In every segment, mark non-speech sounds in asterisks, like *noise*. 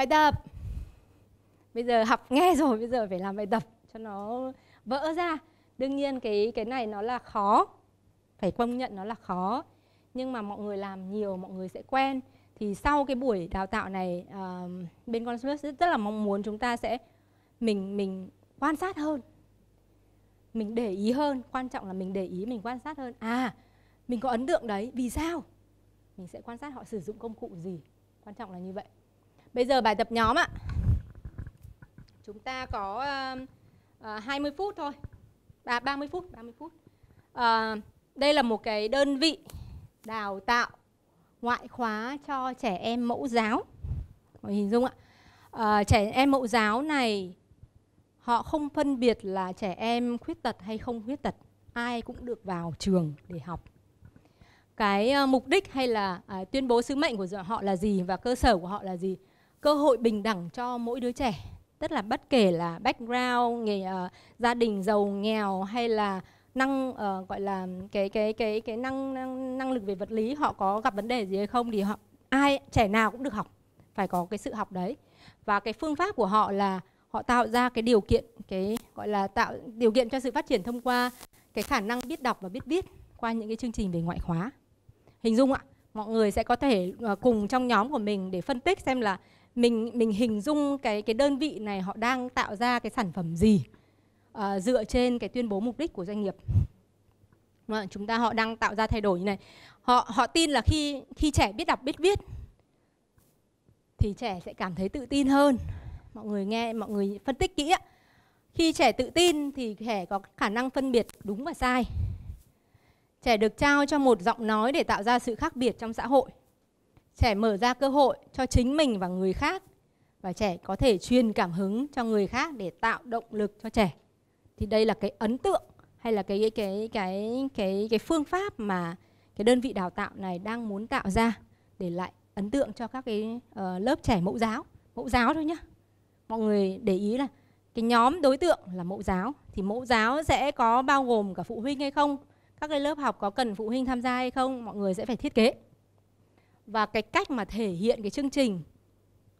bài tập. Bây giờ học nghe rồi bây giờ phải làm bài tập cho nó vỡ ra. Đương nhiên cái cái này nó là khó. Phải công nhận nó là khó. Nhưng mà mọi người làm nhiều mọi người sẽ quen. Thì sau cái buổi đào tạo này uh, bên con rất, rất là mong muốn chúng ta sẽ mình mình quan sát hơn. Mình để ý hơn. Quan trọng là mình để ý mình quan sát hơn. À mình có ấn tượng đấy. Vì sao? Mình sẽ quan sát họ sử dụng công cụ gì. Quan trọng là như vậy bây giờ bài tập nhóm ạ. Chúng ta có uh, uh, 20 phút thôi. À, 30 phút 30 phút. Uh, đây là một cái đơn vị đào tạo ngoại khóa cho trẻ em mẫu giáo. Mọi hình dung ạ. À, trẻ em mẫu giáo này họ không phân biệt là trẻ em khuyết tật hay không khuyết tật. Ai cũng được vào trường để học. Cái uh, mục đích hay là uh, tuyên bố sứ mệnh của họ là gì và cơ sở của họ là gì? Cơ hội bình đẳng cho mỗi đứa trẻ. Tức là bất kể là background nghề uh, gia đình giàu nghèo hay là năng uh, gọi là cái cái cái cái năng, năng năng lực về vật lý họ có gặp vấn đề gì hay không thì họ ai trẻ nào cũng được học phải có cái sự học đấy. Và cái phương pháp của họ là họ tạo ra cái điều kiện cái gọi là tạo điều kiện cho sự phát triển thông qua cái khả năng biết đọc và biết viết qua những cái chương trình về ngoại khóa. Hình dung ạ mọi người sẽ có thể uh, cùng trong nhóm của mình để phân tích xem là mình mình hình dung cái cái đơn vị này họ đang tạo ra cái sản phẩm gì à, dựa trên cái tuyên bố mục đích của doanh nghiệp. Mà chúng ta họ đang tạo ra thay đổi như này. Họ họ tin là khi khi trẻ biết đọc biết viết thì trẻ sẽ cảm thấy tự tin hơn. Mọi người nghe mọi người phân tích kỹ ạ. Khi trẻ tự tin thì trẻ có khả năng phân biệt đúng và sai. Trẻ được trao cho một giọng nói để tạo ra sự khác biệt trong xã hội trẻ mở ra cơ hội cho chính mình và người khác. Và trẻ có thể truyền cảm hứng cho người khác để tạo động lực cho trẻ. Thì đây là cái ấn tượng hay là cái cái cái cái cái phương pháp mà cái đơn vị đào tạo này đang muốn tạo ra để lại ấn tượng cho các cái uh, lớp trẻ mẫu giáo mẫu giáo thôi nhá. Mọi người để ý là cái nhóm đối tượng là mẫu giáo. Thì mẫu giáo sẽ có bao gồm cả phụ huynh hay không? Các cái lớp học có cần phụ huynh tham gia hay không? Mọi người sẽ phải thiết kế và cái cách mà thể hiện cái chương trình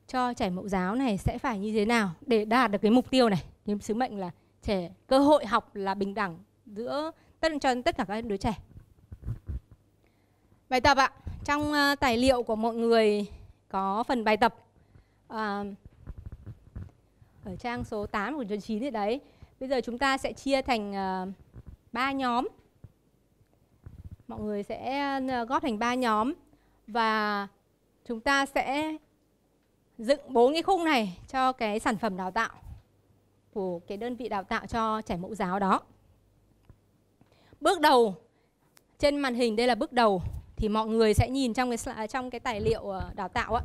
cho trẻ mẫu giáo này sẽ phải như thế nào để đạt được cái mục tiêu này? Cái sứ mệnh là trẻ cơ hội học là bình đẳng giữa tất cho tất cả các đứa trẻ. Bài tập ạ. Trong uh, tài liệu của mọi người có phần bài tập uh, ở trang số 8 của chương 9 thì đấy. Bây giờ chúng ta sẽ chia thành uh, nhóm. Mọi người sẽ uh, góp thành ba nhóm và chúng ta sẽ dựng bốn cái khung này cho cái sản phẩm đào tạo của cái đơn vị đào tạo cho trẻ mẫu giáo đó. Bước đầu trên màn hình đây là bước đầu thì mọi người sẽ nhìn trong cái trong cái tài liệu ờ, đào tạo ạ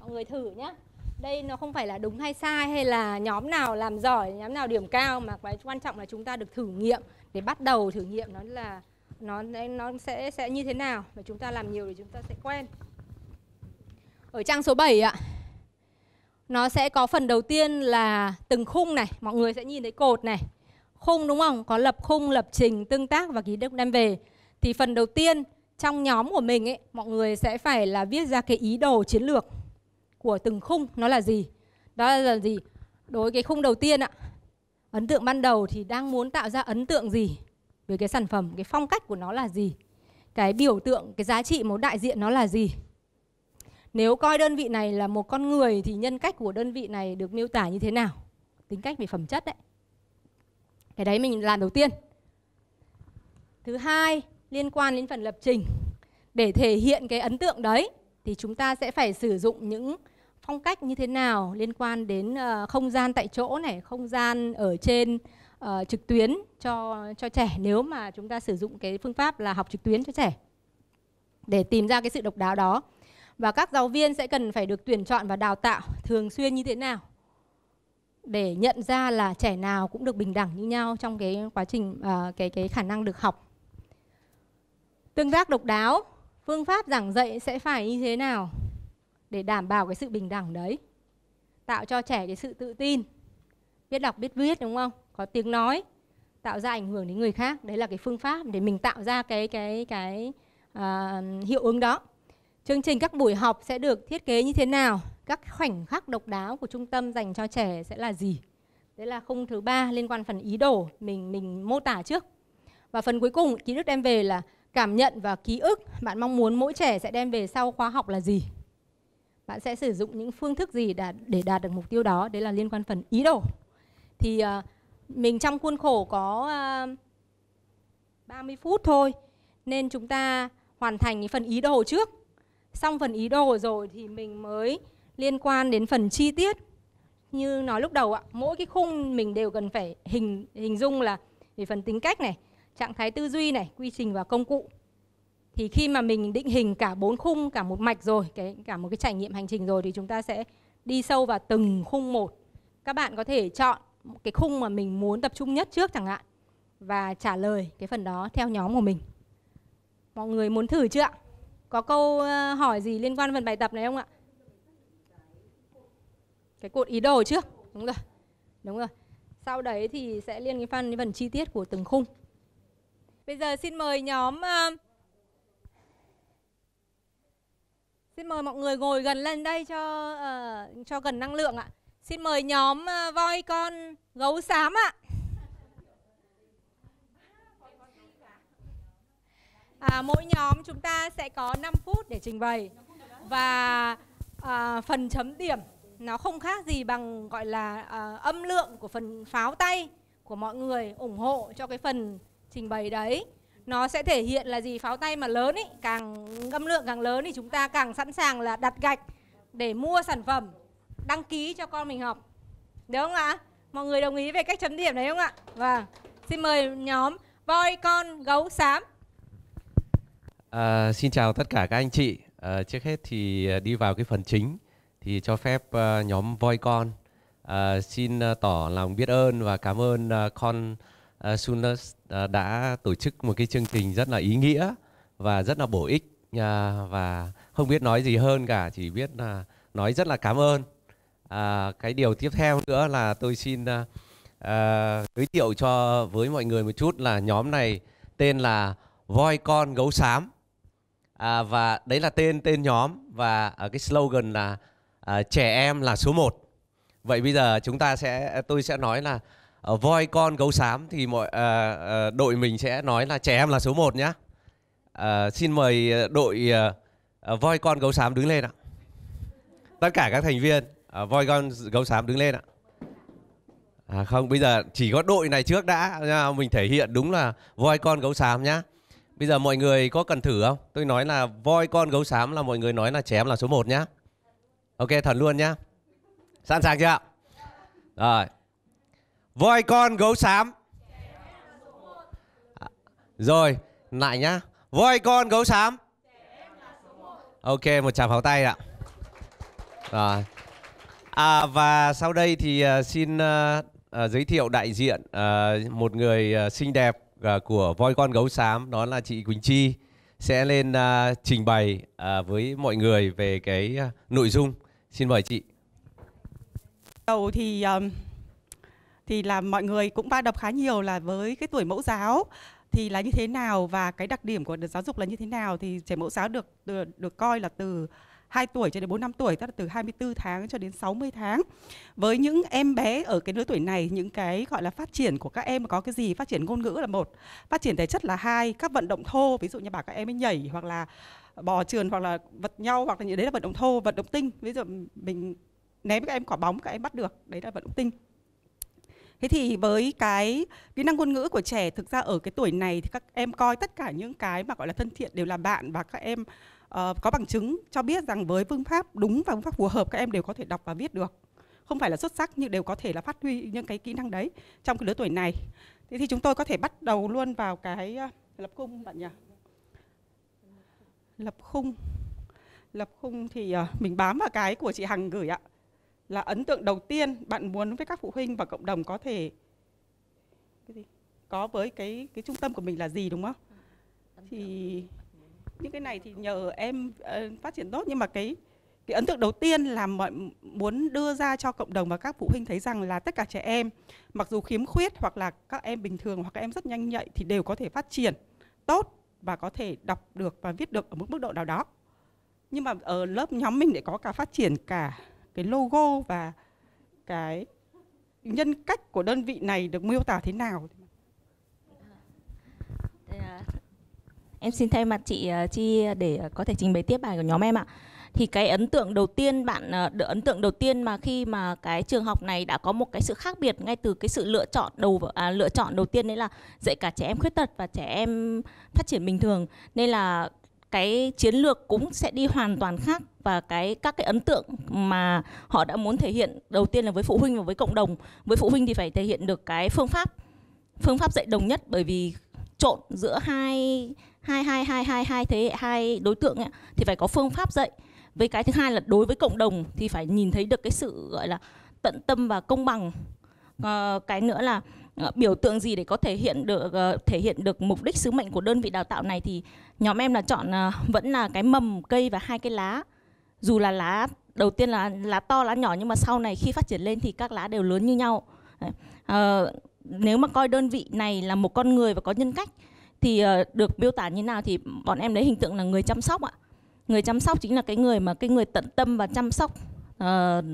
Mọi người thử nhé. Đây nó không phải là đúng hay sai hay là nhóm nào làm giỏi, nhóm nào điểm cao mà cái quan trọng là chúng ta được thử nghiệm để bắt đầu thử nghiệm nó là nó nó sẽ sẽ như thế nào và chúng ta làm nhiều thì chúng ta sẽ quen. Ở trang số 7 ạ. Nó sẽ có phần đầu tiên là từng khung này, mọi người sẽ nhìn thấy cột này. Khung đúng không? Có lập khung, lập trình, tương tác và ký đức đem về. Thì phần đầu tiên trong nhóm của mình ấy, mọi người sẽ phải là viết ra cái ý đồ chiến lược của từng khung nó là gì. Đó là gì? Đối cái khung đầu tiên ạ. Ấn tượng ban đầu thì đang muốn tạo ra ấn tượng gì về cái sản phẩm, cái phong cách của nó là gì? Cái biểu tượng, cái giá trị một đại diện nó là gì? Nếu coi đơn vị này là một con người thì nhân cách của đơn vị này được miêu tả như thế nào? Tính cách về phẩm chất đấy. Cái đấy mình làm đầu tiên. Thứ hai, liên quan đến phần lập trình. Để thể hiện cái ấn tượng đấy thì chúng ta sẽ phải sử dụng những phong cách như thế nào liên quan đến uh, không gian tại chỗ này, không gian ở trên uh, trực tuyến cho cho trẻ nếu mà chúng ta sử dụng cái phương pháp là học trực tuyến cho trẻ để tìm ra cái sự độc đáo đó. Và các giáo viên sẽ cần phải được tuyển chọn và đào tạo thường xuyên như thế nào để nhận ra là trẻ nào cũng được bình đẳng như nhau trong cái quá trình uh, cái cái khả năng được học. Tương tác độc đáo phương pháp giảng dạy sẽ phải như thế nào để đảm bảo cái sự bình đẳng đấy? Tạo cho trẻ cái sự tự tin biết đọc biết viết đúng không? Có tiếng nói tạo ra ảnh hưởng đến người khác. Đấy là cái phương pháp để mình tạo ra cái cái cái uh, hiệu ứng đó. Chương trình các buổi học sẽ được thiết kế như thế nào? Các khoảnh khắc độc đáo của trung tâm dành cho trẻ sẽ là gì? Đấy là khung thứ ba liên quan phần ý đồ mình mình mô tả trước. Và phần cuối cùng ký ức đem về là cảm nhận và ký ức. Bạn mong muốn mỗi trẻ sẽ đem về sau khóa học là gì? Bạn sẽ sử dụng những phương thức gì để đạt được mục tiêu đó? Đấy là liên quan phần ý đồ. Thì uh, mình trong khuôn khổ có à, uh, 30 phút thôi. Nên chúng ta hoàn thành cái phần ý đồ trước. Xong phần ý đồ rồi thì mình mới liên quan đến phần chi tiết. Như nói lúc đầu ạ mỗi cái khung mình đều cần phải hình hình dung là về phần tính cách này trạng thái tư duy này quy trình và công cụ. Thì khi mà mình định hình cả bốn khung cả một mạch rồi cái cả một cái trải nghiệm hành trình rồi thì chúng ta sẽ đi sâu vào từng khung một. Các bạn có thể chọn cái khung mà mình muốn tập trung nhất trước chẳng hạn và trả lời cái phần đó theo nhóm của mình. Mọi người muốn thử chưa ạ? Có câu ờ, hỏi gì liên quan phần bài tập này không ạ? Cái cột ý đồ trước đúng rồi đúng rồi. Sau đấy thì sẽ liên cái phần phần chi tiết của từng khung. Bây giờ xin mời nhóm uh, xin mời mọi người ngồi gần lên đây cho uh, cho gần năng lượng ạ xin mời nhóm ờ, voi con gấu xám ạ. À, mỗi nhóm chúng ta sẽ có 5 phút để trình bày. Và à, phần chấm điểm nó không khác gì bằng gọi là à, âm lượng của phần pháo tay của mọi người ủng hộ cho cái phần trình bày đấy. Nó sẽ thể hiện là gì? Pháo tay mà lớn ý càng âm lượng càng lớn thì chúng ta càng sẵn sàng là đặt gạch để mua sản phẩm đăng ký cho con mình học. Đúng không ạ? Mọi người đồng ý về cách chấm điểm đấy không ạ? Vâng. Xin mời nhóm voi con gấu xám. À, xin chào tất cả các anh chị. À, trước hết thì à, đi vào cái phần chính thì cho phép uh, nhóm voi con uh, xin uh, tỏ lòng biết ơn và cảm ơn uh, con uh, Sunus uh, đã tổ chức một cái chương trình rất là ý nghĩa và rất là bổ ích uh, và không biết nói gì hơn cả chỉ biết là uh, nói rất là cảm ơn à, cái điều tiếp theo nữa là tôi xin uh, giới thiệu cho với mọi người một chút là nhóm này tên là voi con gấu xám. À, và đấy là tên tên nhóm và ở cái slogan là à, trẻ em là số 1 vậy bây giờ chúng ta sẽ tôi sẽ nói là uh, voi con gấu xám thì mọi uh, uh, đội mình sẽ nói là trẻ em là số 1 nhá. Uh, xin mời đội uh, uh, voi con gấu xám đứng lên ạ. Tất cả các thành viên à, voi con gấu xám đứng lên ạ à, không bây giờ chỉ có đội này trước đã nha mình thể hiện đúng là voi con gấu xám nhá Bây giờ mọi người có cần thử không? Tôi nói là voi con gấu xám là mọi người nói là trẻ em là số 1 nhá. Ok, thần luôn nhá. Sẵn sàng chưa? Rồi. Voi con gấu xám. À, rồi, lại nhá. Voi con gấu xám. Ok, một tràng pháo tay ạ. Rồi. À, và sau đây thì uh, xin uh, uh, giới thiệu đại diện uh, một người uh, xinh đẹp uh, của voi con gấu xám đó là chị Quỳnh Chi sẽ lên uh, trình bày uh, với mọi người về cái uh, nội dung. Xin mời chị. Đầu thì um, thì là mọi người cũng va đập khá nhiều là với cái tuổi mẫu giáo thì là như thế nào và cái đặc điểm của giáo dục là như thế nào thì trẻ mẫu giáo được được, được coi là từ 2 tuổi cho đến 4 năm tuổi, tức là từ 24 tháng cho đến 60 tháng. Với những em bé ở cái lứa tuổi này, những cái gọi là phát triển của các em có cái gì? Phát triển ngôn ngữ là một, phát triển thể chất là hai, các vận động thô, ví dụ như bảo các em ấy nhảy hoặc là bò trườn hoặc là vật nhau hoặc là những đấy là vận động thô, vận động tinh. Ví dụ mình ném các em quả bóng các em bắt được, đấy là vận động tinh. Thế thì với cái kỹ năng ngôn ngữ của trẻ thực ra ở cái tuổi này thì các em coi tất cả những cái mà gọi là thân thiện đều là bạn và các em uh, có bằng chứng cho biết rằng với phương pháp đúng và phương pháp phù hợp các em đều có thể đọc và viết được. Không phải là xuất sắc nhưng đều có thể là phát huy những cái kỹ năng đấy trong cái lứa tuổi này. Thế thì chúng tôi có thể bắt đầu luôn vào cái ờ, lập khung bạn nhỉ? Lập khung. Lập khung thì uh, mình bám vào cái của chị Hằng gửi ạ. Là ấn tượng đầu tiên bạn muốn với các phụ huynh và cộng đồng có thể cái gì? Có với cái cái trung tâm của mình là gì đúng không? Thì những cái này thì nhờ em uh, phát triển tốt. Nhưng mà cái cái ấn tượng đầu tiên là mọi muốn đưa ra cho cộng đồng và các phụ huynh thấy rằng là tất cả trẻ em mặc dù khiếm khuyết hoặc là các em bình thường hoặc các em rất nhanh nhạy thì đều có thể phát triển tốt và có thể đọc được và viết được ở một mức độ nào đó. Nhưng mà ở lớp nhóm mình lại có cả phát triển cả cái logo và cái nhân cách của đơn vị này được miêu tả thế nào à, em xin thay mặt chị ờ, Chi để ờ, có thể trình bày tiếp bài của nhóm em ạ. Thì cái ấn tượng đầu tiên bạn ờ, được ấn tượng đầu tiên mà khi mà cái trường học này đã có một cái sự khác biệt ngay từ cái sự lựa chọn đầu à, lựa chọn đầu tiên đấy là dạy cả trẻ em khuyết tật và trẻ em phát triển bình thường. Nên là cái chiến lược cũng sẽ đi hoàn toàn khác và cái các cái ấn tượng mà họ đã muốn thể hiện đầu tiên là với phụ huynh và với cộng đồng. Với phụ huynh thì phải thể hiện được cái phương pháp phương pháp dạy đồng nhất bởi vì trộn giữa hai hai hai hai hai hai thế hai đối tượng ấy, thì phải có phương pháp dạy. Với cái thứ hai là đối với cộng đồng thì phải nhìn thấy được cái sự gọi là tận tâm và công bằng. À, cái nữa là à, biểu tượng gì để có thể hiện được à, thể hiện được mục đích sứ mệnh của đơn vị đào tạo này thì nhóm em là chọn à, vẫn là cái mầm cây và hai cái lá. Dù là lá đầu tiên là lá to lá nhỏ nhưng mà sau này khi phát triển lên thì các lá đều lớn như nhau. À, nếu mà coi đơn vị này là một con người và có nhân cách thì uh, được miêu tả như nào thì bọn em lấy hình tượng là người chăm sóc ạ. Người chăm sóc chính là cái người mà cái người tận tâm và chăm sóc uh,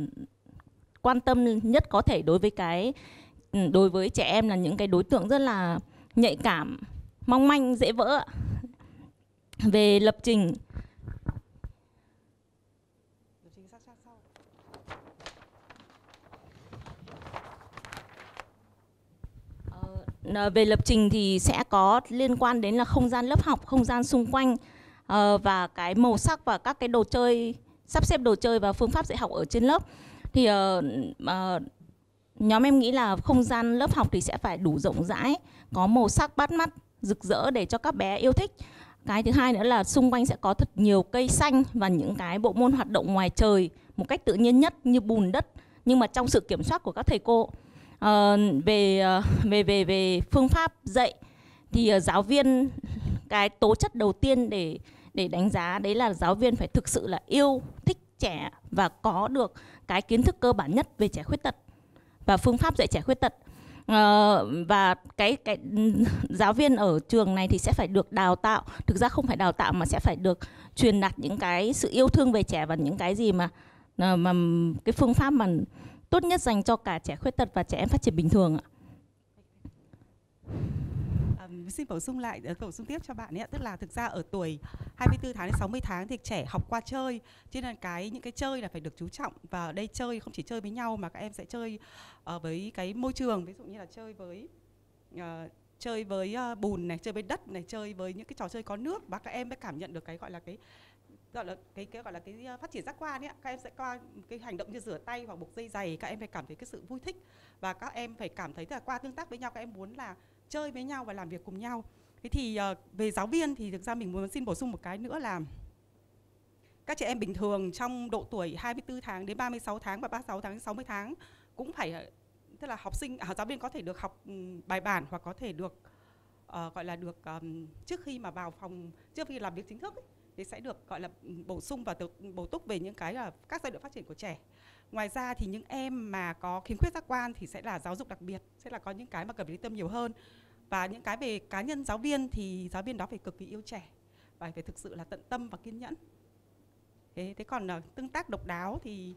quan tâm nhất có thể đối với cái ừ, đối với trẻ em là những cái đối tượng rất là nhạy cảm mong manh dễ vỡ về lập trình. Ờ, về lập trình thì sẽ có liên quan đến là không gian lớp học, không gian xung quanh, uh, và cái màu sắc và các cái đồ chơi sắp xếp đồ chơi và phương pháp dạy học ở trên lớp. Thì uh, uh, nhóm em nghĩ là không gian lớp học thì sẽ phải đủ rộng rãi có màu sắc bắt mắt rực rỡ để cho các bé yêu thích. Cái thứ hai nữa là xung quanh sẽ có thật nhiều cây xanh và những cái bộ môn hoạt động ngoài trời một cách tự nhiên nhất như bùn đất nhưng mà trong sự kiểm soát của các thầy cô. Ờ, về ờ, về về về phương pháp dạy thì uh, giáo viên cái tố chất đầu tiên để để đánh giá đấy là giáo viên phải thực sự là yêu thích trẻ và có được cái kiến thức cơ bản nhất về trẻ khuyết tật và phương pháp dạy trẻ khuyết tật. Uh, và cái cái *laughs* giáo viên ở trường này thì sẽ phải được đào tạo thực ra không phải đào tạo mà sẽ phải được truyền đạt những cái sự yêu thương về trẻ và những cái gì mà mà cái phương pháp mà tốt nhất dành cho cả trẻ khuyết tật và trẻ em phát triển bình thường ạ. Xin bổ sung lại ờ, bổ sung tiếp cho bạn ấy tức là thực ra ở tuổi 24 tháng đến 60 tháng thì trẻ học qua chơi. Cho nên cái những cái chơi là phải được chú trọng. Và ở đây chơi không chỉ chơi với nhau mà các em sẽ chơi uh, với cái môi trường. Ví dụ như là chơi với uh, chơi với uh, bùn này chơi với đất này chơi với những cái trò chơi có nước. Và các em mới cảm nhận được cái gọi là cái gọi là cái cái gọi là cái ờ, phát triển giác quan ấy các em sẽ qua cái hành động như rửa tay hoặc buộc dây giày các em phải cảm thấy cái sự vui thích. Và các em phải cảm thấy là qua tương tác với nhau các em muốn là chơi với nhau và làm việc cùng nhau. Thế thì ờ, về giáo viên thì thực ra mình muốn xin bổ sung một cái nữa là các trẻ em bình thường trong độ tuổi 24 tháng đến 36 tháng và 36 tháng đến 60 tháng cũng phải tức là học sinh à, giáo viên có thể được học ừ, bài bản hoặc có thể được uh, gọi là được um, trước khi mà vào phòng trước khi làm việc chính thức ấy, thì sẽ được gọi là bổ sung và bổ túc về những cái là các giai đoạn phát triển của trẻ. Ngoài ra thì những em mà có khiếm khuyết giác quan thì sẽ là giáo dục đặc biệt sẽ là có những cái mà cần phải tâm nhiều hơn. Và những cái về cá nhân giáo viên thì giáo viên đó phải cực kỳ yêu trẻ và phải thực sự là tận tâm và kiên nhẫn. Thế thế còn uh, tương tác độc đáo thì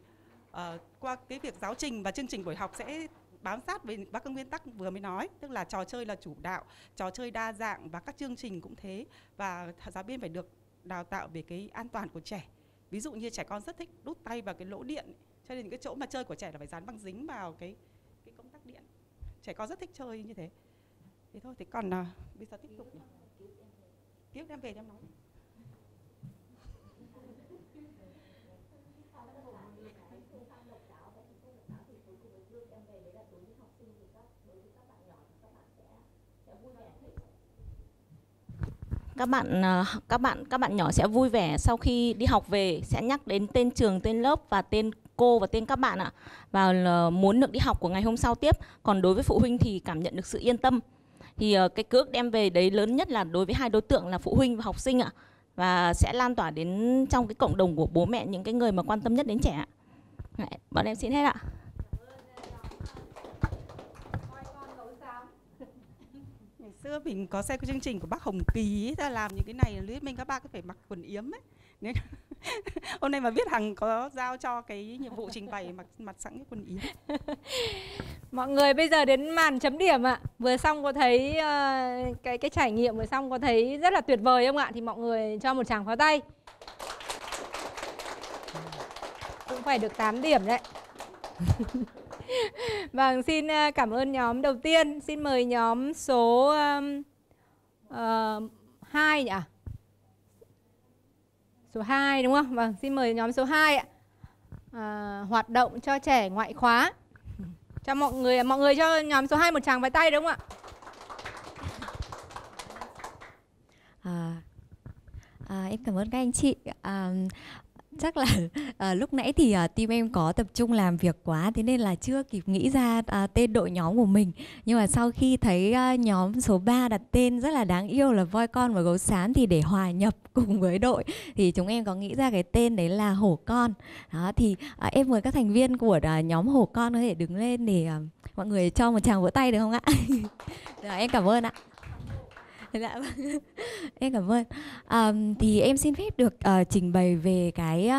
uh, qua cái việc giáo trình và chương trình buổi học sẽ bám sát với các nguyên tắc vừa mới nói tức là trò chơi là chủ đạo trò chơi đa dạng và các chương trình cũng thế. Và giáo viên phải được đào tạo về cái an toàn của trẻ. Ví dụ như trẻ con rất thích đút tay vào cái lỗ điện cho nên những cái chỗ mà chơi của trẻ là phải dán băng dính vào cái cái công tắc điện. Trẻ con rất thích chơi như thế. Thế thôi thế còn à, bây giờ tiếp tục nhỉ? tiếp em về. Em nói. Các bạn ờ, các bạn các bạn nhỏ sẽ vui vẻ sau khi đi học về, sẽ nhắc đến tên trường, tên lớp và tên cô và tên các bạn ạ. Và ờ, muốn được đi học của ngày hôm sau tiếp, còn đối với phụ huynh thì cảm nhận được sự yên tâm. Thì ờ, cái cước đem về đấy lớn nhất là đối với hai đối tượng là phụ huynh và học sinh ạ. Và sẽ lan tỏa đến trong cái cộng đồng của bố mẹ những cái người mà quan tâm nhất đến trẻ ạ. Bọn em xin hết ạ. Xưa mình có xem cái chương trình của bác Hồng Kỳ ấy, ta làm những cái này lý minh các bác phải mặc quần yếm ấy. Nên *laughs* hôm nay mà biết hằng có giao cho cái nhiệm vụ trình bày mặc mặt sẵn cái quần yếm. *laughs* Mọi người bây giờ đến màn chấm điểm ạ. Vừa xong có thấy uh, cái cái trải nghiệm vừa xong có thấy rất là tuyệt vời không ạ? Thì mọi người cho một tràng pháo tay. Cũng phải được 8 điểm đấy *laughs* *laughs* vâng xin à, cảm ơn nhóm đầu tiên. Xin mời nhóm số um, uh, 2 nhỉ? Số 2 đúng không? Vâng xin mời nhóm số 2 ạ. À, hoạt động cho trẻ ngoại khóa. Cho mọi người mọi người cho nhóm số 2 một tràng vái tay đúng không ạ? À, à, em cảm ơn các anh chị. À, chắc là à, lúc nãy thì à, team em có tập trung làm việc quá thế nên là chưa kịp nghĩ ra à, tên đội nhóm của mình. Nhưng mà sau khi thấy à, nhóm số 3 đặt tên rất là đáng yêu là voi con và gấu xám thì để hòa nhập *laughs* cùng với đội thì chúng em có nghĩ ra cái tên đấy là hổ con. Đó thì à, em mời các thành viên của à, nhóm hổ con có thể đứng lên để à, mọi người cho một tràng vỗ tay được không ạ? Rồi, *laughs* dạ, em cảm ơn ạ. *laughs* dạ vâng. em cảm ơn. À, thì em xin phép được uh, trình bày về cái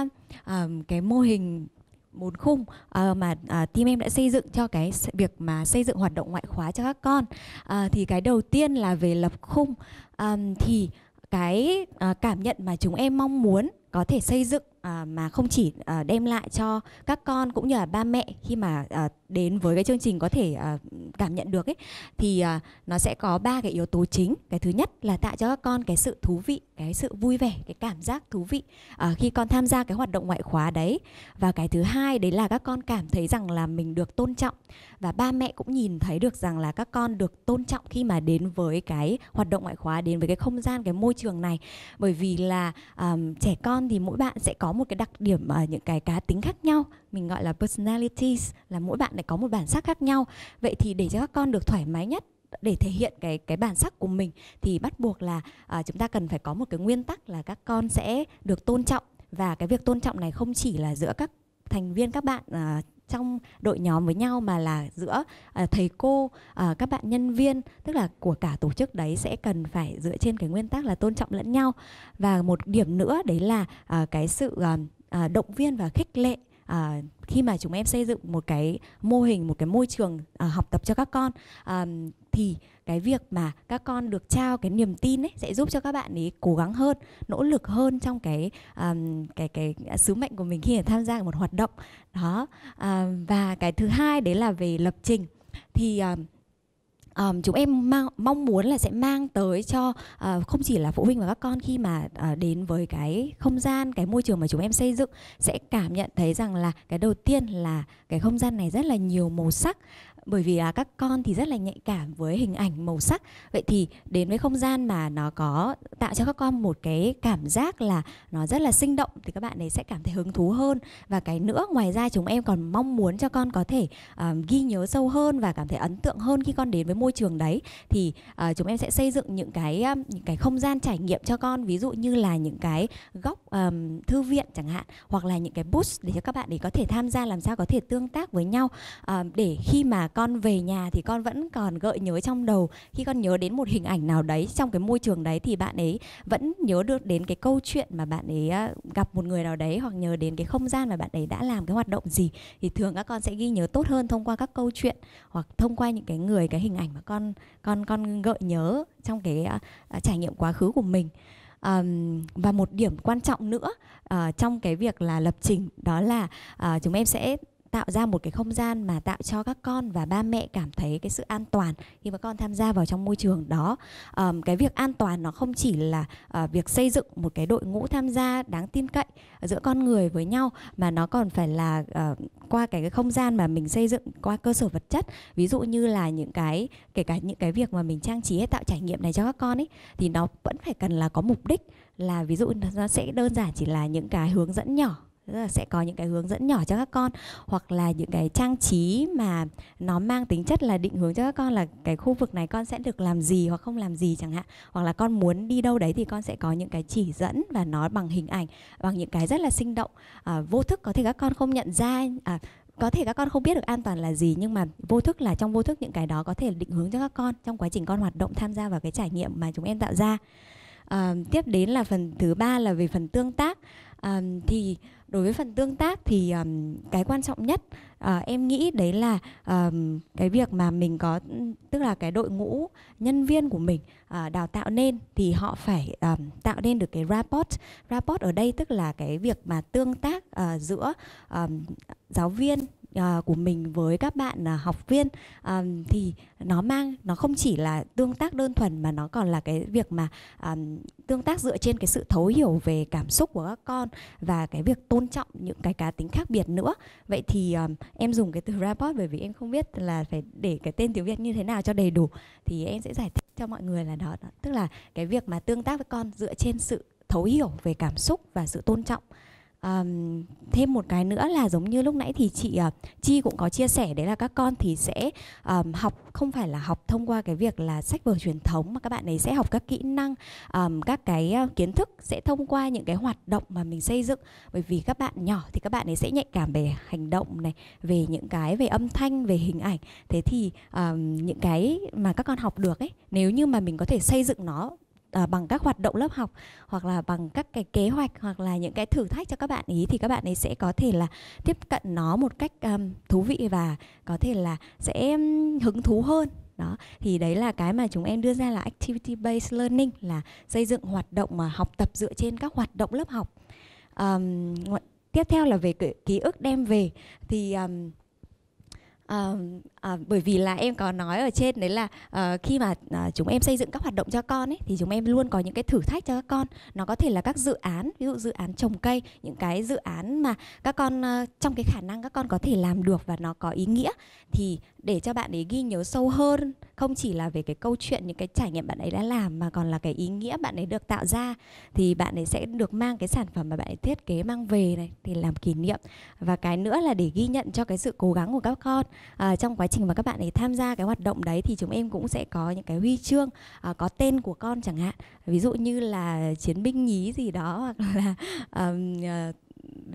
uh, cái mô hình bốn khung uh, mà uh, team em đã xây dựng cho cái việc mà xây dựng hoạt động ngoại khóa cho các con. Uh, thì cái đầu tiên là về lập khung. Um, thì cái uh, cảm nhận mà chúng em mong muốn có thể xây dựng à, mà không chỉ à, đem lại cho các con cũng như là ba mẹ khi mà à, đến với cái chương trình có thể à, cảm nhận được ấy thì à, nó sẽ có ba cái yếu tố chính. Cái thứ nhất là tạo cho các con cái sự thú vị cái sự vui vẻ cái cảm giác thú vị à, khi con tham gia cái hoạt động ngoại khóa đấy. Và cái thứ hai đấy là các con cảm thấy rằng là mình được tôn trọng. Và ba mẹ cũng nhìn thấy được rằng là các con được tôn trọng khi mà đến với cái hoạt động ngoại khóa đến với cái không gian cái môi trường này. Bởi vì là um, trẻ con thì mỗi bạn sẽ có một cái đặc điểm uh, những cái cá tính khác nhau mình gọi là personalities là mỗi bạn lại có một bản sắc khác nhau. Vậy thì để cho các con được thoải mái nhất để thể hiện cái cái bản sắc của mình thì bắt buộc là uh, chúng ta cần phải có một cái nguyên tắc là các con sẽ được tôn trọng. Và cái việc tôn trọng này không chỉ là giữa các thành viên các bạn uh, trong đội nhóm với nhau mà là giữa uh, thầy cô uh, các bạn nhân viên tức là của cả tổ chức đấy sẽ cần phải dựa trên cái nguyên tắc là tôn trọng lẫn nhau. Và một điểm nữa đấy là uh, cái sự uh, uh, động viên và khích lệ à, khi mà chúng em xây dựng một cái mô hình một cái môi trường à, học tập cho các con à, thì cái việc mà các con được trao cái niềm tin ấy sẽ giúp cho các bạn ấy cố gắng hơn nỗ lực hơn trong cái um, cái cái sứ mệnh của mình khi tham gia một hoạt động. Đó à, và cái thứ hai đấy là về lập trình. Thì um, um, chúng em mang, mong muốn là sẽ mang tới cho uh, không chỉ là phụ huynh và các con khi mà uh, đến với cái không gian cái môi trường mà chúng em xây dựng sẽ cảm nhận thấy rằng là cái đầu tiên là cái không gian này rất là nhiều màu sắc bởi vì là các con thì rất là nhạy cảm với hình ảnh màu sắc. Vậy thì đến với không gian mà nó có tạo cho các con một cái cảm giác là nó rất là sinh động thì các bạn ấy sẽ cảm thấy hứng thú hơn. Và cái nữa ngoài ra chúng em còn mong muốn cho con có thể uh, ghi nhớ sâu hơn và cảm thấy ấn tượng hơn khi con đến với môi trường đấy. Thì uh, chúng em sẽ xây dựng những cái um, những cái không gian trải nghiệm cho con. Ví dụ như là những cái góc um, thư viện chẳng hạn hoặc là những cái booth để cho các bạn ấy có thể tham gia làm sao có thể tương tác với nhau. Uh, để khi mà con về nhà thì con vẫn còn gợi nhớ trong đầu. Khi con nhớ đến một hình ảnh nào đấy trong cái môi trường đấy thì bạn ấy vẫn nhớ được đến cái câu chuyện mà bạn ấy à, gặp một người nào đấy hoặc nhớ đến cái không gian mà bạn ấy đã làm cái hoạt động gì thì thường các con sẽ ghi nhớ tốt hơn thông qua các câu chuyện hoặc thông qua những cái người cái hình ảnh mà con con con gợi nhớ trong cái uh, trải nghiệm quá khứ của mình. Um, và một điểm quan trọng nữa uh, trong cái việc là lập trình đó là uh, chúng em sẽ tạo ra một cái không gian mà tạo cho các con và ba mẹ cảm thấy cái sự an toàn khi mà con tham gia vào trong môi trường đó. Um, cái việc an toàn nó không chỉ là uh, việc xây dựng một cái đội ngũ tham gia đáng tin cậy giữa con người với nhau mà nó còn phải là uh, qua cái, cái không gian mà mình xây dựng qua cơ sở vật chất. Ví dụ như là những cái kể cả những cái việc mà mình trang trí hay tạo trải nghiệm này cho các con ấy thì nó vẫn phải cần là có mục đích là ví dụ nó sẽ đơn giản chỉ là những cái hướng dẫn nhỏ. Tức là sẽ có những cái hướng dẫn nhỏ cho các con hoặc là những cái trang trí mà nó mang tính chất là định hướng cho các con là cái khu vực này con sẽ được làm gì hoặc không làm gì chẳng hạn. Hoặc là con muốn đi đâu đấy thì con sẽ có những cái chỉ dẫn và nó bằng hình ảnh bằng những cái rất là sinh động. À, vô thức có thể các con không nhận ra à, có thể các con không biết được an toàn là gì nhưng mà vô thức là trong vô thức những cái đó có thể định hướng cho các con trong quá trình con hoạt động tham gia vào cái trải nghiệm mà chúng em tạo ra. À, tiếp đến là phần thứ ba là về phần tương tác. À, thì đối với phần tương tác thì um, cái quan trọng nhất uh, em nghĩ đấy là um, cái việc mà mình có tức là cái đội ngũ nhân viên của mình uh, đào tạo nên thì họ phải um, tạo nên được cái rapport. Rapport ở đây tức là cái việc mà tương tác uh, giữa um, giáo viên uh, của mình với các bạn uh, học viên. À, thì nó mang nó không chỉ là tương tác đơn thuần mà nó còn là cái việc mà um, tương tác dựa trên cái sự thấu hiểu về cảm xúc của các con và cái việc tôn trọng những cái cá tính khác biệt nữa. Vậy thì um, em dùng cái từ rapport bởi vì em không biết là phải để cái tên tiếng việt như thế nào cho đầy đủ. Thì em sẽ giải thích cho mọi người là đó, đó tức là cái việc mà tương tác với con dựa trên sự thấu hiểu về cảm xúc và sự tôn trọng um, thêm một cái nữa là giống như lúc nãy thì chị uh, chi cũng có chia sẻ đấy là các con thì sẽ um, học không phải là học thông qua cái việc là sách vở truyền thống mà các bạn ấy sẽ học các kỹ năng um, các cái uh, kiến thức sẽ thông qua những cái hoạt động mà mình xây dựng. Bởi vì các bạn nhỏ thì các bạn ấy sẽ nhạy cảm về hành động này về những cái về âm thanh về hình ảnh. Thế thì um, những cái mà các con học được ấy nếu như mà mình có thể xây dựng nó à, bằng các hoạt động lớp học hoặc là bằng các cái kế hoạch hoặc là những cái thử thách cho các bạn ý thì các bạn ấy sẽ có thể là tiếp cận nó một cách um, thú vị và có thể là sẽ um, hứng thú hơn. Đó thì đấy là cái mà chúng em đưa ra là activity based learning là xây dựng hoạt động mà học tập dựa trên các hoạt động lớp học. Um, tiếp theo là về ký ức đem về. Thì um, À, à, bởi vì là em có nói ở trên đấy là à, khi mà à, chúng em xây dựng các hoạt động cho con ấy thì chúng em luôn có những cái thử thách cho các con. Nó có thể là các dự án ví dụ dự án trồng cây những cái dự án mà các con à, trong cái khả năng các con có thể làm được và nó có ý nghĩa thì để cho bạn ấy ghi nhớ sâu hơn. Không chỉ là về cái câu chuyện những cái trải nghiệm bạn ấy đã làm mà còn là cái ý nghĩa bạn ấy được tạo ra. Thì bạn ấy sẽ được mang cái sản phẩm mà bạn ấy thiết kế mang về này thì làm kỷ niệm. Và cái nữa là để ghi nhận cho cái sự cố gắng của các con. À, trong quá trình mà các bạn ấy tham gia cái hoạt động đấy thì chúng em cũng sẽ có những cái huy chương à, có tên của con chẳng hạn. Ví dụ như là chiến binh nhí gì đó hoặc là um, uh,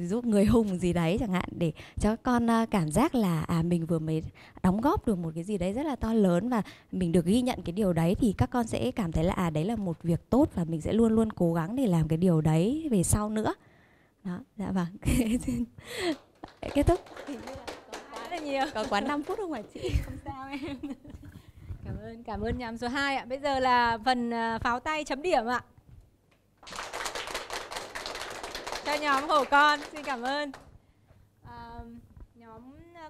ví dụ người hùng gì đấy chẳng hạn để cho các con cảm giác là à mình vừa mới đóng góp được một cái gì đấy rất là to lớn và mình được ghi nhận cái điều đấy thì các con sẽ cảm thấy là à đấy là một việc tốt và mình sẽ luôn luôn cố gắng để làm cái điều đấy về sau nữa. Đó dạ vâng. *laughs* Kết thúc. Quá là nhiều. có quá 5 phút không hả chị? Không sao em. *laughs* Cảm ơn cảm ơn nhóm số 2 ạ. Bây giờ là phần pháo tay chấm điểm ạ cho nhóm hổ con xin cảm ơn à, nhóm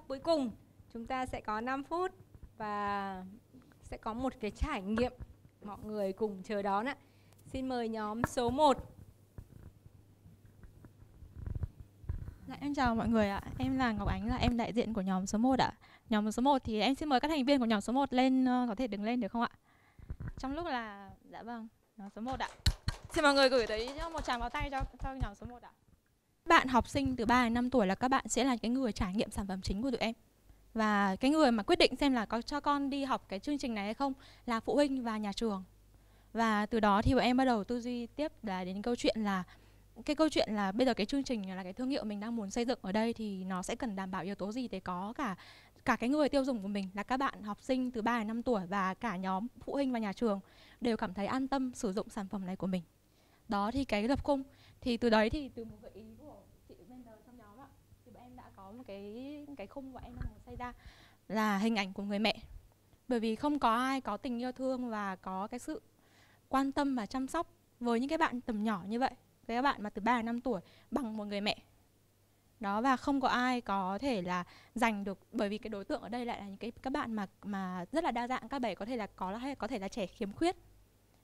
cuối cùng chúng ta sẽ có 5 phút và sẽ có một cái trải nghiệm mọi người cùng chờ đón ạ xin mời nhóm số 1 Dạ, em chào mọi người ạ. Em là Ngọc Ánh là em đại diện của nhóm số 1 ạ. Nhóm số 1 thì em xin mời các thành viên của nhóm số 1 lên ờ, có thể đứng lên được không ạ? Trong lúc là dạ vâng, nhóm số 1 ạ. Xin mọi người gửi tới một tràng vào tay cho cho nhóm số 1 ạ. Bạn học sinh từ 3 đến 5 tuổi là các bạn sẽ là cái người trải nghiệm sản phẩm chính của tụi em. Và cái người mà quyết định xem là có cho con đi học cái chương trình này hay không là phụ huynh và nhà trường. Và từ đó thì bọn em bắt đầu tư duy tiếp là đến câu chuyện là, cái câu chuyện là bây giờ cái chương trình là cái thương hiệu mình đang muốn xây dựng ở đây thì nó sẽ cần đảm bảo yếu tố gì để có cả cả cái người tiêu dùng của mình là các bạn học sinh từ 3 đến 5 tuổi và cả nhóm phụ huynh và nhà trường đều cảm thấy an tâm sử dụng sản phẩm này của mình. Đó thì cái lập khung. Thì từ đấy thì từ một gợi ý của chị bên trong nhóm ạ, thì bọn em đã có một cái cái khung bọn em đang xây ra là hình ảnh của người mẹ. Bởi vì không có ai có tình yêu thương và có cái sự quan tâm và chăm sóc với những cái bạn tầm nhỏ như vậy, với các bạn mà từ 3 đến 5 tuổi bằng một người mẹ. Đó, và không có ai có thể là dành được, bởi vì cái đối tượng ở đây lại là những cái, các bạn mà mà rất là đa dạng, các bạn có thể là, có là hay, có thể là trẻ khiếm khuyết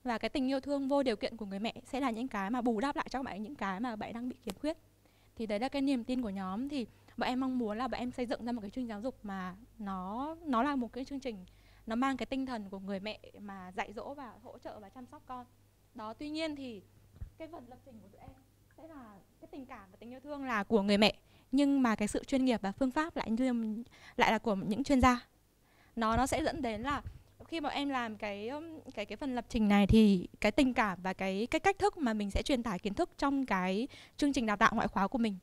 và cái tình yêu thương vô điều kiện của người mẹ sẽ là những cái mà bù đắp lại cho bạn, những cái mà bạn đang bị khiếm khuyết. Thì đấy là cái niềm tin của nhóm. Thì bọn em mong muốn là bọn em xây dựng ra một cái chương trình giáo dục mà nó nó là một cái chương trình, nó mang cái tinh thần của người mẹ mà dạy dỗ và hỗ trợ và chăm sóc con. Đó, tuy nhiên thì cái phần lập trình của tụi em sẽ là cái tình cảm và tình yêu thương là của người mẹ, nhưng mà cái sự chuyên nghiệp và phương pháp lại lại là của những chuyên gia. Nó nó sẽ dẫn đến là khi mà em làm cái um, cái cái phần lập trình này thì cái tình cảm và cái cái cách thức mà mình sẽ truyền tải kiến thức trong cái chương trình đào tạo ngoại khóa của mình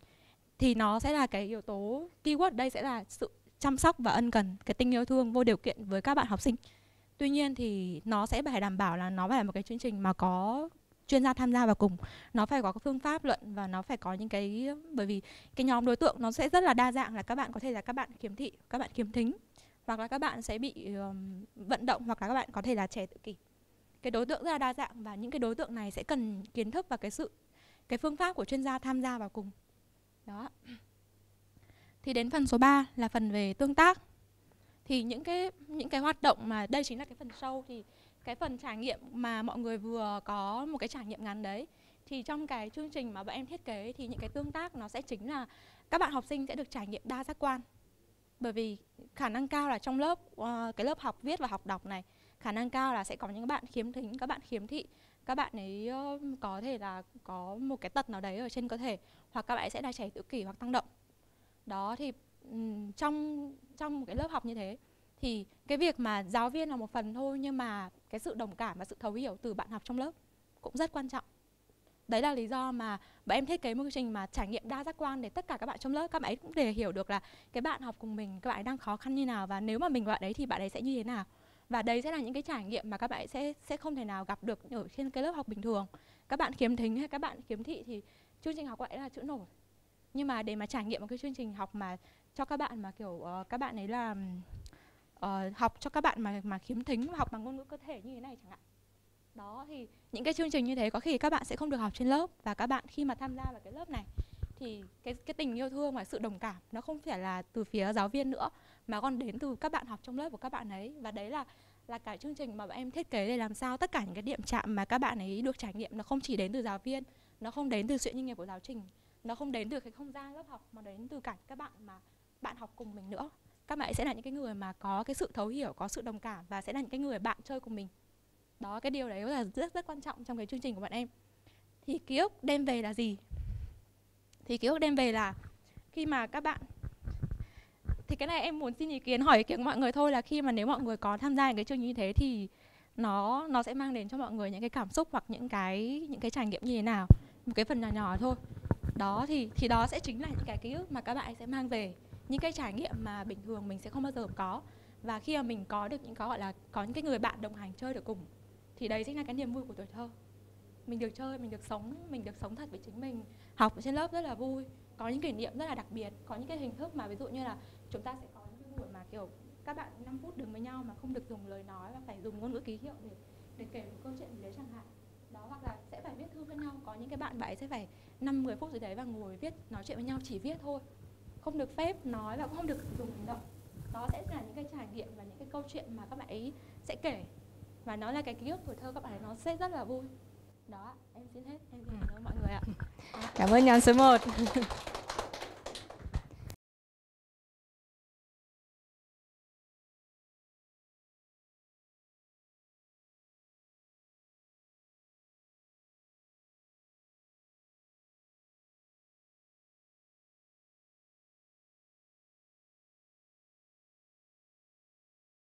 thì nó sẽ là cái yếu tố keyword, đây sẽ là sự chăm sóc và ân cần, cái tình yêu thương vô điều kiện với các bạn học sinh. Tuy nhiên thì nó sẽ phải đảm bảo là nó phải là một cái chương trình mà có chuyên gia tham gia vào cùng. Nó phải có cái phương pháp luận và nó phải có những cái, bởi vì cái nhóm đối tượng nó sẽ rất là đa dạng là các bạn có thể là các bạn khiếm thị, các bạn khiếm thính hoặc là các bạn sẽ bị um, vận động hoặc là các bạn có thể là trẻ tự kỷ. Cái đối tượng rất là đa dạng và những cái đối tượng này sẽ cần kiến thức và cái sự cái phương pháp của chuyên gia tham gia vào cùng. Đó. Thì đến phần số 3 là phần về tương tác. Thì những cái những cái hoạt động mà đây chính là cái phần sâu thì cái phần trải nghiệm mà mọi người vừa có một cái trải nghiệm ngắn đấy thì trong cái chương trình mà bọn em thiết kế thì những cái tương tác nó sẽ chính là các bạn học sinh sẽ được trải nghiệm đa giác quan bởi vì khả năng cao là trong lớp uh, cái lớp học viết và học đọc này khả năng cao là sẽ có những bạn khiếm thính các bạn khiếm thị. Các bạn ấy uh, có thể là có một cái tật nào đấy ở trên cơ thể hoặc các bạn ấy sẽ là trẻ tự kỷ hoặc tăng động. Đó thì um, trong trong một cái lớp học như thế thì cái việc mà giáo viên là một phần thôi nhưng mà cái sự đồng cảm và sự thấu hiểu từ bạn học trong lớp cũng rất quan trọng đấy là lý do mà bọn em thiết kế một chương trình mà trải nghiệm đa giác quan để tất cả các bạn trong lớp các bạn ấy cũng để hiểu được là cái bạn học cùng mình các bạn ấy đang khó khăn như nào và nếu mà mình bạn đấy thì bạn ấy sẽ như thế nào. Và đấy sẽ là những cái trải nghiệm mà các bạn sẽ sẽ không thể nào gặp được ở trên cái lớp học bình thường. Các bạn khiếm thính hay các bạn khiếm thị thì chương trình học gọi là chữ nổi. Nhưng mà để mà trải nghiệm một cái chương trình học mà cho các bạn mà kiểu uh, các bạn ấy là uh, ờ, học cho các bạn mà mà khiếm thính học bằng ngôn ngữ cơ thể như thế này chẳng hạn đó, thì những cái chương trình như thế có khi các bạn sẽ không được học trên lớp. Và các bạn khi mà tham gia vào cái lớp này, thì cái cái tình yêu thương và sự đồng cảm nó không phải là từ phía giáo viên nữa, mà còn đến từ các bạn học trong lớp của các bạn ấy. Và đấy là là cả chương trình mà bọn em thiết kế để làm sao tất cả những cái điểm chạm mà các bạn ấy được trải nghiệm nó không chỉ đến từ giáo viên, nó không đến từ sự chuyên nghiệp của giáo trình, nó không đến từ cái không gian lớp học, mà đến từ cả các bạn mà bạn học cùng mình nữa. Các bạn sẽ là những cái người mà có cái sự thấu hiểu, có sự đồng cảm và sẽ là những cái người bạn chơi cùng mình đó, cái điều đấy là rất rất quan trọng trong cái chương trình của bọn em. Thì ký ức đem về là gì? Thì ký ức đem về là khi mà các bạn thì cái này em muốn xin ý kiến hỏi ý kiến của mọi người thôi là khi mà nếu mọi người có tham gia những cái chương trình như thế thì nó nó sẽ mang đến cho mọi người những cái cảm xúc hoặc những cái những cái trải nghiệm như thế nào? Một cái phần nhỏ nhỏ thôi. Đó, thì thì đó sẽ chính là những cái ký ức mà các bạn sẽ mang về. Những cái trải nghiệm mà bình thường mình sẽ không bao giờ có. Và khi mà mình có được những cái gọi là, có những cái người bạn đồng hành chơi được cùng thì đấy chính là cái niềm vui của tuổi thơ. Mình được chơi, mình được sống, mình được sống thật với chính mình, học ở trên lớp rất là vui, có những kỷ niệm rất là đặc biệt, có những cái hình thức mà ví dụ như là chúng ta sẽ có những cái buổi mà, kiểu, các bạn 5 phút đứng với nhau mà không được dùng lời nói và phải dùng ngôn ngữ ký hiệu để để kể một câu chuyện gì đấy chẳng hạn. Đó, hoặc là sẽ phải viết thư với nhau. Có những cái bạn bạn sẽ phải năm 10 phút gì đấy và ngồi viết, nói chuyện với nhau chỉ viết thôi. Không được phép nói và cũng không được dùng hành động. Đó sẽ là những cái trải nghiệm và những cái câu chuyện mà các bạn ấy sẽ kể và nó là cái ký ức tuổi thơ các bạn ấy nó sẽ rất là vui. Đó em xin hết. Em xin cảm ơn mọi người ạ. Cảm ơn nhóm số 1 *laughs*